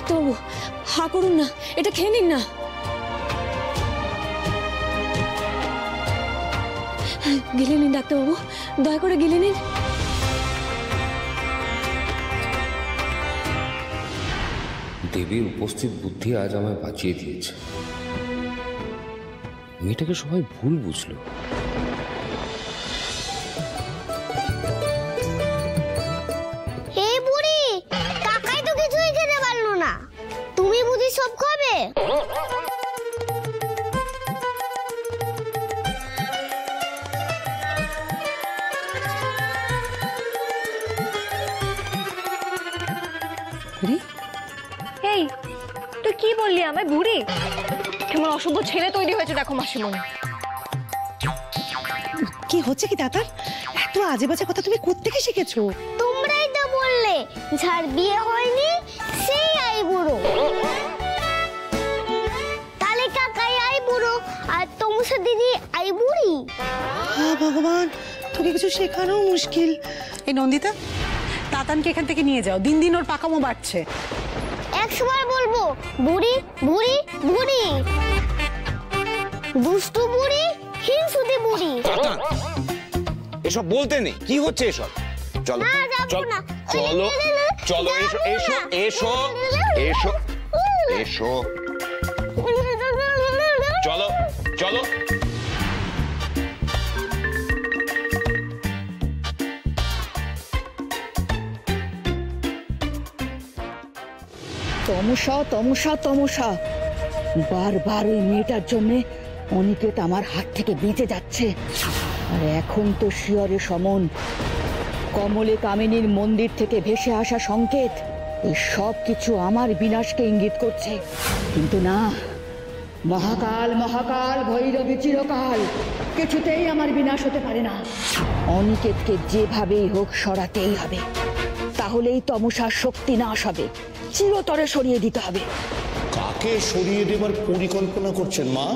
ডাক্তারবাবু হা করুন না, এটা খেয়ে নিন না। গিলে নিন ডাক্তারবাবু, দয়া করে গিলে নিন। দেবীর উপস্থিত বুদ্ধি আজ আমায় বাঁচিয়ে দিয়েছে। মেয়েটাকে সবাই ভুল বুঝলো। এই তুই কি বললি আমায় বুড়ি? কেমন অসভ্য ছেলে তৈরি হয়েছে দেখো মাসিমণি। কি হচ্ছে কি দাদার? এত আজে বাজে কথা তুমি কোত্থেকে শিখেছো? তোমরাই তো বললে যার বিয়ে হয়নি সেই আই বুড়ো। তাহলে কাকাই আই বুড়ো আর তমসা দিদি আই বুড়ি। হা ভগবান তোকে কিছু শেখানো মুশকিল। এই নন্দিতা তাতানকে এখান থেকে নিয়ে যাও। দিন দিন ওর পাকামো বাড়ছে। একশোবার বলব বুড়ি বুড়ি বুড়ি। দুষ্টু বুড়ি হিংসুদি বুড়ি। এসব বলতে নেই। কি হচ্ছে এসব? চলো চল। চলো চলো এসো এসো এসো এসো এসো। চলো চলো। তমসা তমসা তমসা। বারবার ওই মেয়েটার জন্যে অনিকেত আমার হাত থেকে বেঁচে যাচ্ছে। আর এখন তো শিয়রে সমন। কমলে কামিনীর মন্দির থেকে ভেসে আসা সংকেত, এই সব কিছু আমার বিনাশকে ইঙ্গিত করছে। কিন্তু না, মহাকাল মহাকাল, ভৈরবী চিরকাল, কিছুতেই আমার বিনাশ হতে পারে না। অনিকেতকে যেভাবেই হোক সরাতেই হবে। তাহলেই তমসার শক্তি না হবে। চিরতরে সরিয়ে দিতে হবে। কাকে সরিয়ে দেবার পরিকল্পনা করছেন মা?